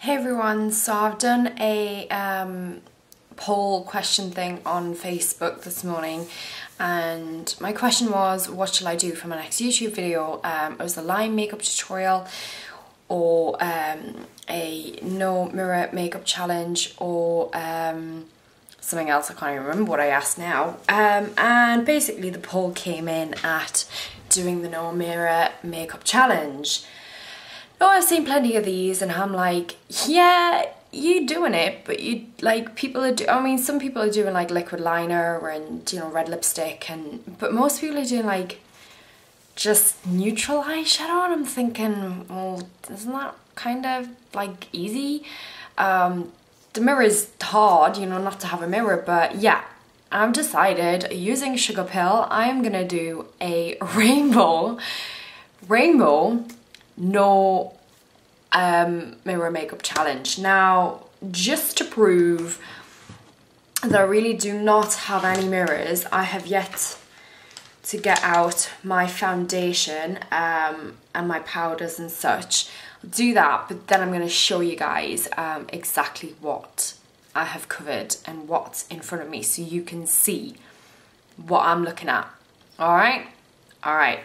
Hey everyone, so I've done a um, poll question thing on Facebook this morning and my question was what shall I do for my next YouTube video? Um, it was a line makeup tutorial or um, a no mirror makeup challenge or um, something else, I can't even remember what I asked now. Um, and basically the poll came in at doing the no mirror makeup challenge. Oh, I've seen plenty of these and I'm like, yeah, you doing it, but you like people are do I mean some people are doing like liquid liner and you know red lipstick and but most people are doing like just neutral eyeshadow and I'm thinking, well, isn't that kind of like easy? Um, the mirror is hard, you know, not to have a mirror, but yeah, I've decided using Sugarpill, I'm gonna do a rainbow, rainbow no um, mirror makeup challenge. Now, just to prove that I really do not have any mirrors, I have yet to get out my foundation um, and my powders and such. I'll do that, but then I'm going to show you guys um, exactly what I have covered and what's in front of me so you can see what I'm looking at. All right? All right.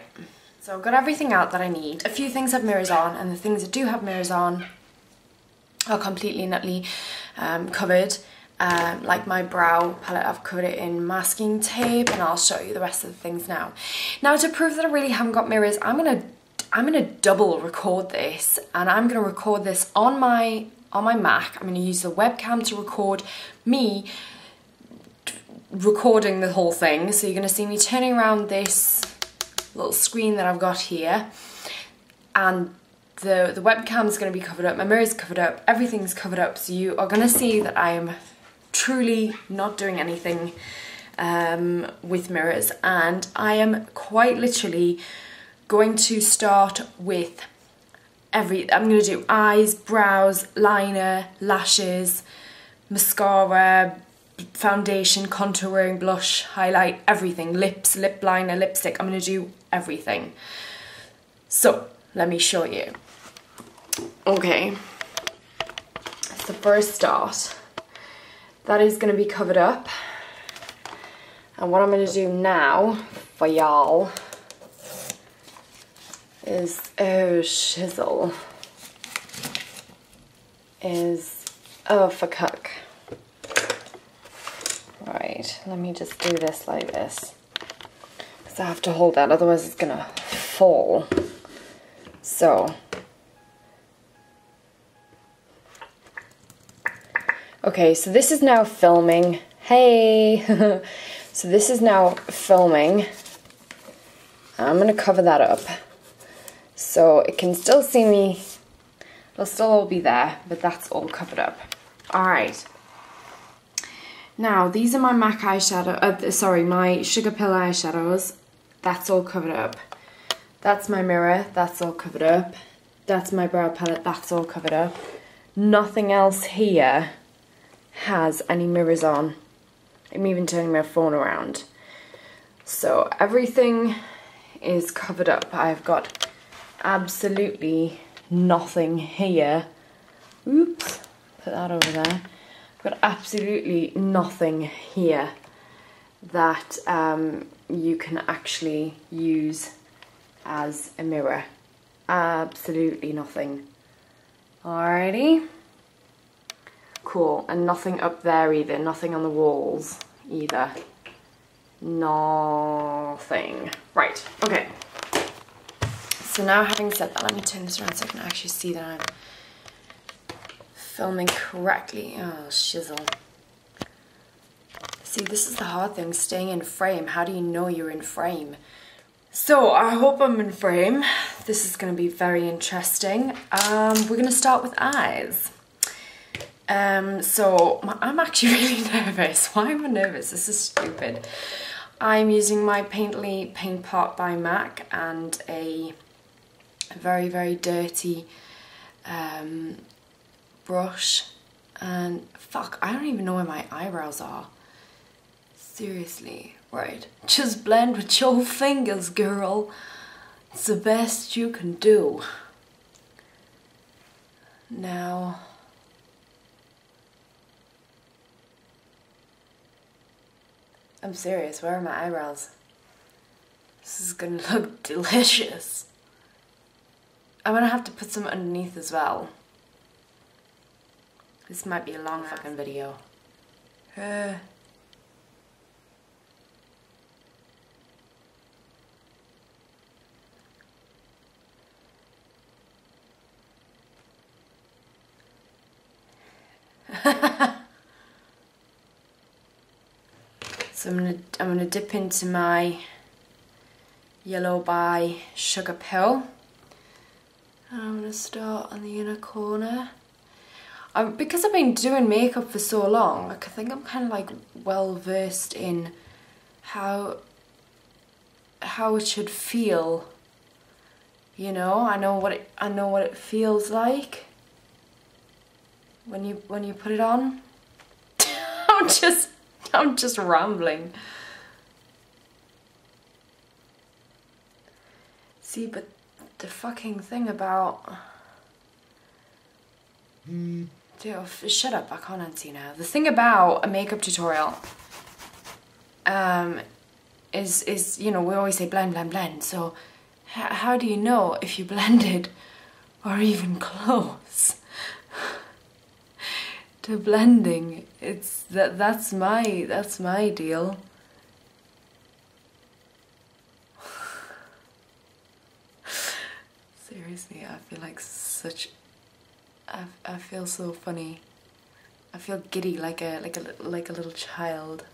So I've got everything out that I need. A few things have mirrors on and the things that do have mirrors on are completely nutly um, covered. Um, like my brow palette, I've covered it in masking tape and I'll show you the rest of the things now. Now to prove that I really haven't got mirrors, I'm gonna I'm gonna double record this and I'm gonna record this on my on my Mac. I'm gonna use the webcam to record me recording the whole thing. So you're gonna see me turning around this little screen that I've got here. And the, the webcam is going to be covered up, my mirror is covered up, everything's covered up. So you are going to see that I'm truly not doing anything um, with mirrors. And I am quite literally going to start with every, I'm going to do eyes, brows, liner, lashes, mascara, foundation, contouring, blush, highlight, everything, lips, lip liner, lipstick, I'm going to do everything. So, let me show you. Okay, it's the first start. That is going to be covered up. And what I'm going to do now for y'all is, oh shizzle, is, oh for cook. Right, let me just do this like this. Because I have to hold that, otherwise it's going to fall. So, okay, so this is now filming. Hey! so this is now filming. I'm going to cover that up. So it can still see me. They'll still all be there, but that's all covered up. Alright. Now, these are my MAC eyeshadow, uh, sorry, my Sugarpill eyeshadows. That's all covered up. That's my mirror, that's all covered up. That's my brow palette, that's all covered up. Nothing else here has any mirrors on. I'm even turning my phone around. So everything is covered up. I've got absolutely nothing here. Oops, put that over there. Got absolutely nothing here that um, you can actually use as a mirror. Absolutely nothing. Alrighty. Cool, and nothing up there either, nothing on the walls either. Nothing. Right, okay. So now having said that, let me turn this around so I can actually see that I'm filming correctly. Oh, shizzle. See, this is the hard thing, staying in frame. How do you know you're in frame? So I hope I'm in frame. This is going to be very interesting. Um, we're going to start with eyes. Um, so I'm actually really nervous. Why am I nervous? This is stupid. I'm using my Painterly Paint Pot by MAC and a very, very dirty um, brush and fuck, I don't even know where my eyebrows are. Seriously, right? Just blend with your fingers, girl. It's the best you can do. Now... I'm serious, where are my eyebrows? This is gonna look delicious. I'm gonna have to put some underneath as well. This might be a long fucking video. Uh. so I'm gonna I'm gonna dip into my yellow by Sugarpill. And I'm gonna start on the inner corner. Um, because I've been doing makeup for so long, like I think I'm kind of like well versed in how how it should feel. You know, I know what it I know what it feels like when you when you put it on. I'm just I'm just rambling. See, but the fucking thing about mm. Dude, shut up, I can't you now. The thing about a makeup tutorial um, is, is, you know, we always say blend, blend, blend. So how do you know if you blended or even close? to blending. It's that that's my that's my deal. Seriously, I feel like such I, I feel so funny. I feel giddy like a like a like a little child.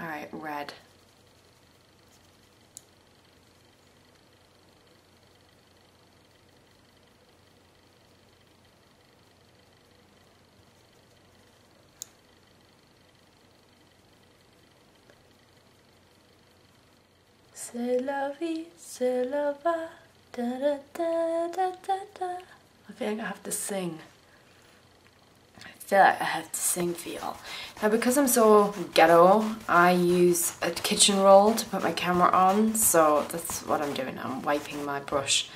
All right, red. C'est la vie, c'est la va, da da da da da da. I think I have to sing. I feel like I have to sing for y'all. Now because I'm so ghetto, I use a kitchen roll to put my camera on, so that's what I'm doing. I'm wiping my brush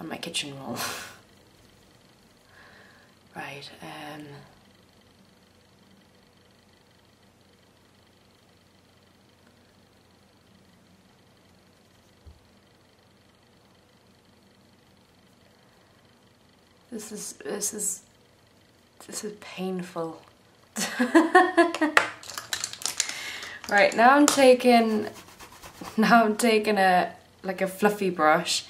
on my kitchen roll. right, um... This is, this is, this is painful. right, now I'm taking, now I'm taking a, like a fluffy brush.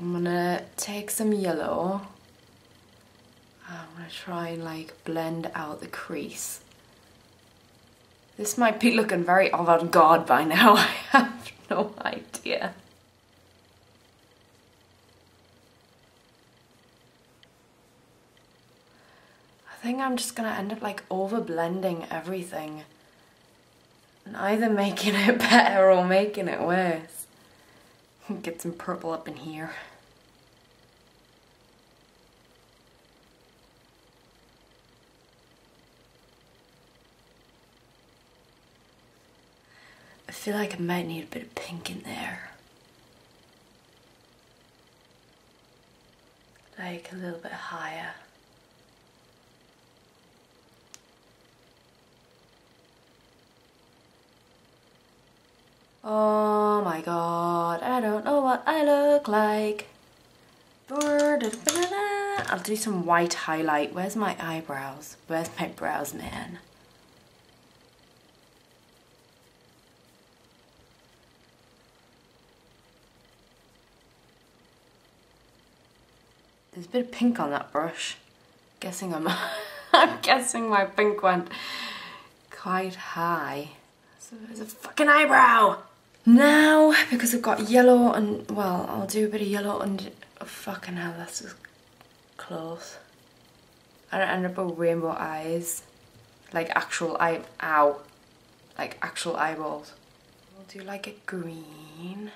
I'm gonna take some yellow. I'm gonna try and like blend out the crease. This might be looking very avant-garde by now, I have no idea. Think I'm just gonna end up like over blending everything and either making it better or making it worse. Get some purple up in here. I feel like I might need a bit of pink in there. Like a little bit higher. Oh my god, I don't know what I look like. I'll do some white highlight. Where's my eyebrows? Where's my brows, man? There's a bit of pink on that brush. Guessing I'm, I'm guessing my pink went quite high. So there's a fucking eyebrow. Now, because I've got yellow and, well, I'll do a bit of yellow and, oh, fucking hell, that's just close. I don't end up with rainbow eyes. Like actual eye, ow. Like actual eyeballs. We'll do like a green.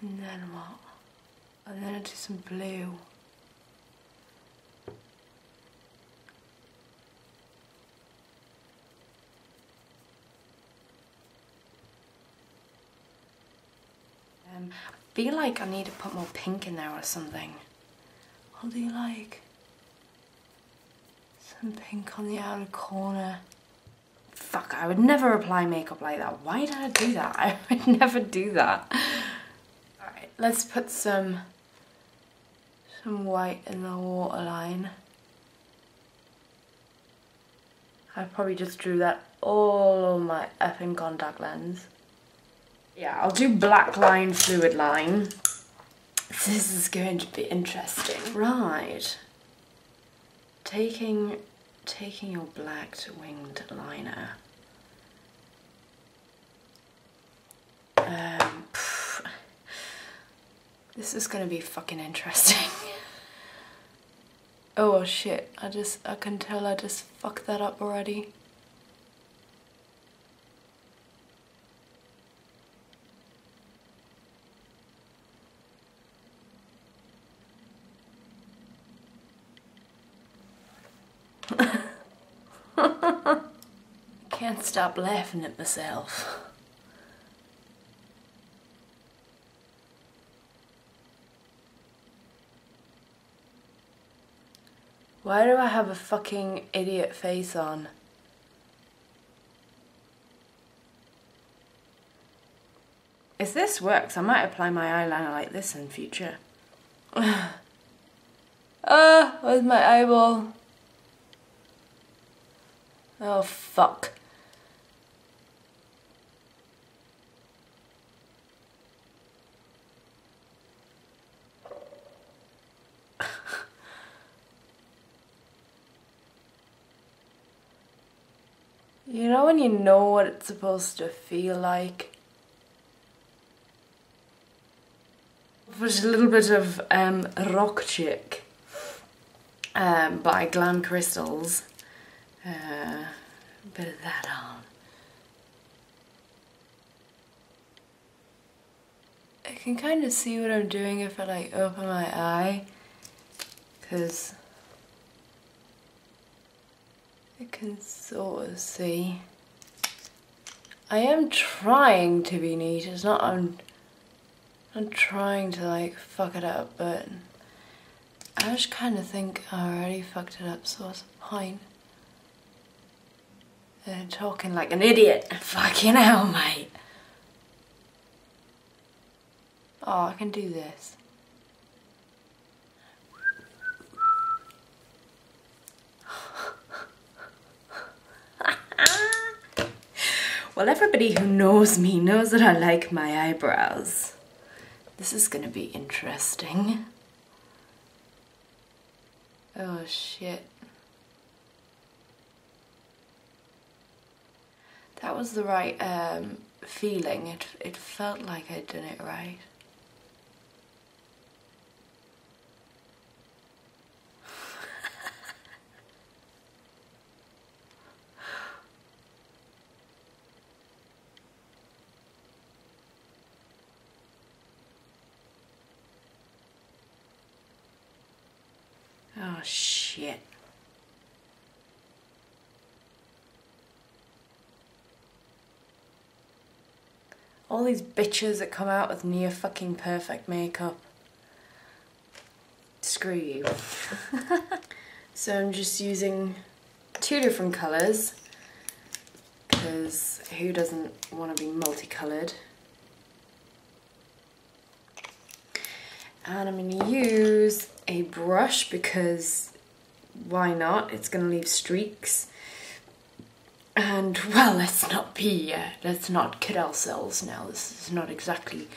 And then what? And then I do some blue. I feel like I need to put more pink in there or something. What do you like? Some pink on the outer corner. Fuck, I would never apply makeup like that. Why did I do that? I would never do that. Alright, let's put some some white in the waterline. I probably just drew that all over my effing contact lens. Yeah, I'll do black line, fluid line. This is going to be interesting. Right. Taking taking your black winged liner. Um, this is gonna be fucking interesting. oh shit, I just, I can tell I just fucked that up already. Can't stop laughing at myself. Why do I have a fucking idiot face on? If this works, I might apply my eyeliner like this in future. ah, where's my eyeball? Oh, fuck. You know when you know what it's supposed to feel like? There's a little bit of um, Rock Chick um, by Glam Crystals. Uh, bit of that on. I can kind of see what I'm doing if I like open my eye because I can sort of see. I am trying to be neat, it's not I'm, I'm trying to like fuck it up but I just kind of think I already fucked it up so what's the point? They're talking like an idiot. Fucking hell, mate. Oh, I can do this. Well, everybody who knows me knows that I like my eyebrows. This is gonna be interesting. Oh shit. that was the right um, feeling. It, it felt like I'd done it right. Oh shit. All these bitches that come out with near fucking perfect makeup. Screw you. so I'm just using two different colours because who doesn't want to be multicoloured? And I'm going to use a brush because why not? It's going to leave streaks. And well, let's not be, uh, let's not kid ourselves now. This is not exactly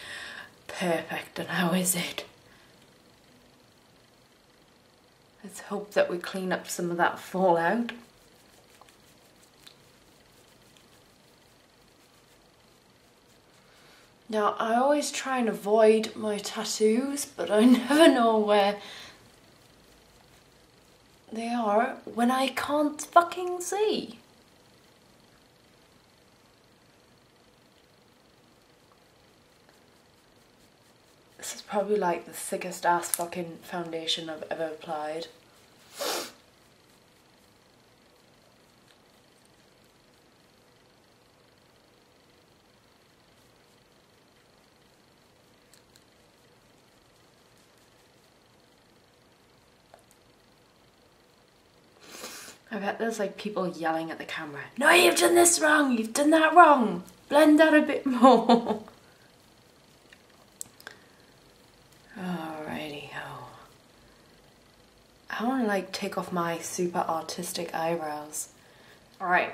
perfect, and how is it? Let's hope that we clean up some of that fallout. Now, I always try and avoid my tattoos, but I never know where they are when I can't fucking see. This is probably like the thickest ass fucking foundation I've ever applied. I bet there's like people yelling at the camera. No, you've done this wrong. You've done that wrong. Blend that a bit more. Alrighty ho. I want to like take off my super artistic eyebrows. Alright.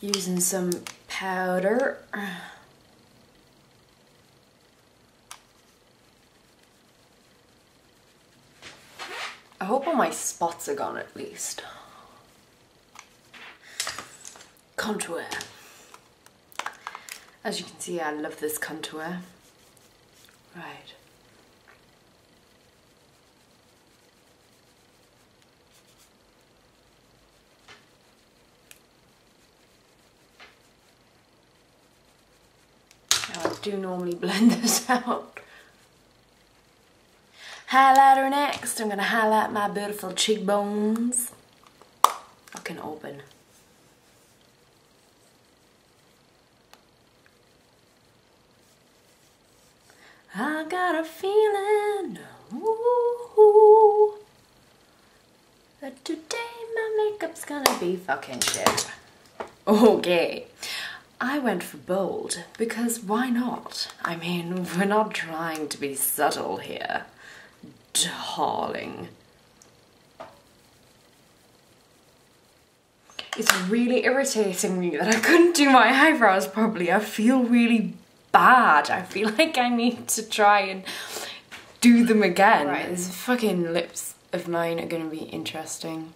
Using some powder. I hope all my spots are gone at least. Contour. As you can see, I love this contour. Right. I do normally blend this out. Highlighter next. I'm gonna highlight my beautiful cheekbones. I can open. I got a feeling ooh, that today my makeup's gonna be fucking shit. Okay, I went for bold because why not? I mean, we're not trying to be subtle here, darling. It's really irritating me that I couldn't do my eyebrows properly. I feel really bad. I feel like I need to try and do them again. Right, these fucking lips of mine are gonna be interesting.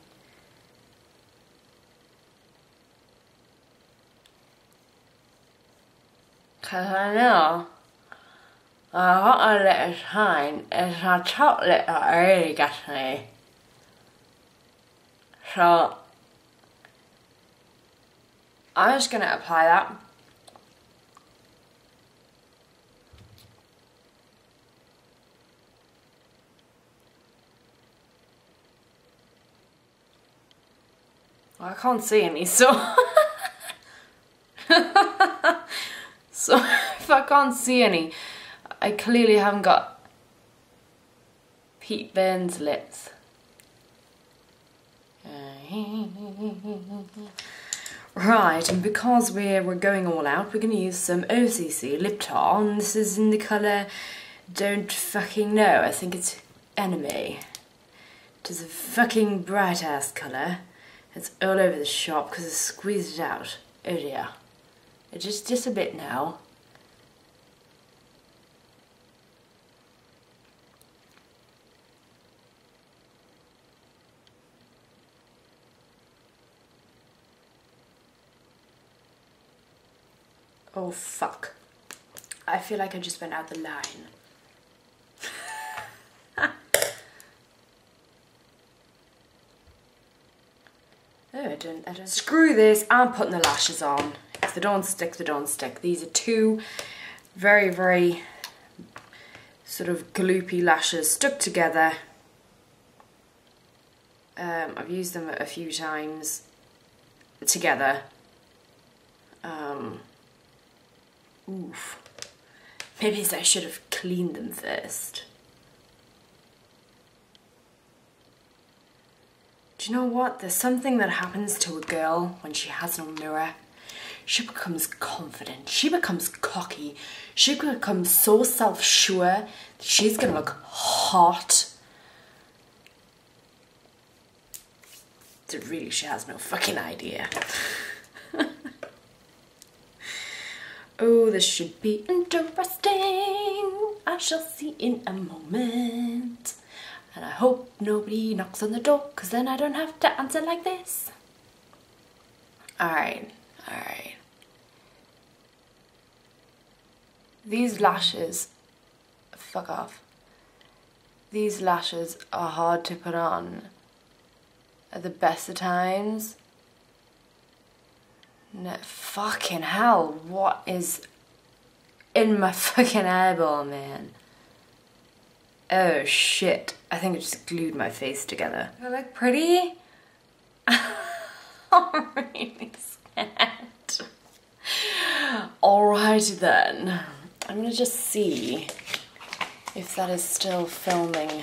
Cause I know I got a little sign it's a chocolate that really gets me. So I'm just gonna apply that I can't see any, so... so if I can't see any, I clearly haven't got Pete Burns lips. Right, and because we're, we're going all out, we're going to use some OCC lip tar. This is in the colour Don't Fucking Know. I think it's Enemy. It is a fucking bright ass colour. It's all over the shop because I squeezed it out. Dear. It's just, just a bit now. Oh fuck. I feel like I just went out the line. Oh, I don't, I don't. Screw this, I'm putting the lashes on. If they don't stick, they don't stick. These are two very, very sort of gloopy lashes stuck together. Um, I've used them a few times together. Um, oof. Maybe I should have cleaned them first. Do you know what? There's something that happens to a girl when she has no mirror. She becomes confident. She becomes cocky. She becomes so self-sure that she's gonna look hot. Really, she has no fucking idea. Oh, this should be interesting. I shall see in a moment. And I hope nobody knocks on the door because then I don't have to answer like this. Alright, alright. These lashes, fuck off. These lashes are hard to put on at the best of times. No, fucking hell, what is in my fucking eyeball, man? Oh shit, I think I just glued my face together. I look pretty? I'm really scared. Alrighty then. I'm gonna just see if that is still filming.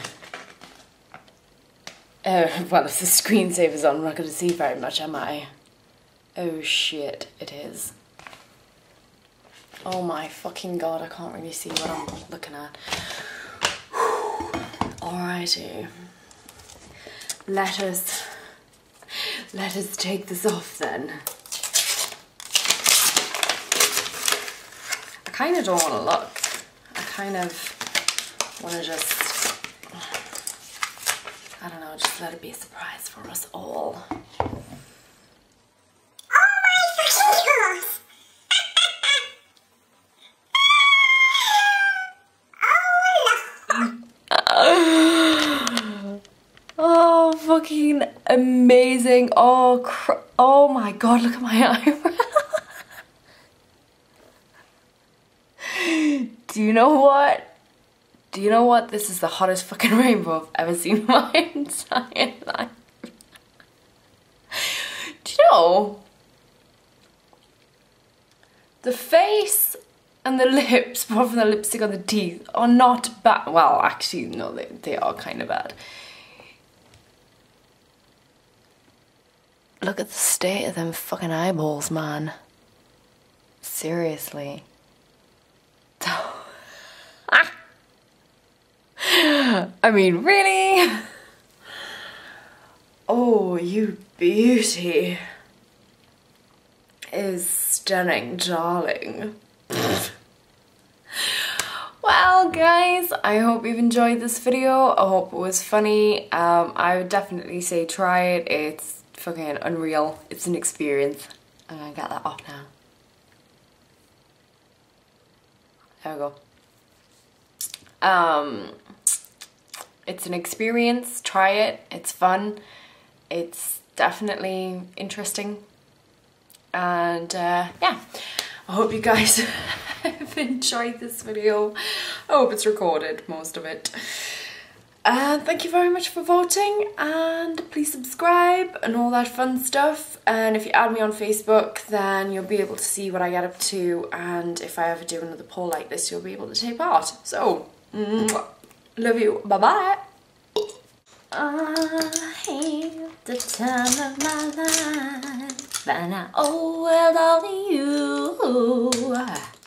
Uh, well, if the screensaver's on, I'm not to see very much, am I? Oh shit, it is. Oh my fucking god, I can't really see what I'm looking at. Alrighty. Let us, let us take this off then. I kind of don't want to look. I kind of want to just I don't know, just let it be a surprise for us all. Fucking amazing. Oh, oh my god, look at my eyebrow. Do you know what? Do you know what? This is the hottest fucking rainbow I've ever seen in my entire life. Do you know? The face and the lips, apart from the lipstick on the teeth, are not bad. Well, actually, no, they, they are kind of bad. Look at the state of them fucking eyeballs, man. Seriously. I mean, really? Oh, you beauty is stunning, darling. well, guys, I hope you've enjoyed this video. I hope it was funny. Um, I would definitely say try it. It's fucking unreal. It's an experience. I'm gonna get that off now. There we go. Um, it's an experience, try it, it's fun, it's definitely interesting and uh, yeah, I hope you guys have enjoyed this video. I hope it's recorded, most of it. And thank you very much for voting and please subscribe and all that fun stuff and if you add me on Facebook then you'll be able to see what I get up to and if I ever do another poll like this you'll be able to take part. So, mwah. Love you. Bye bye. I the time of my life, and I owe it all to you.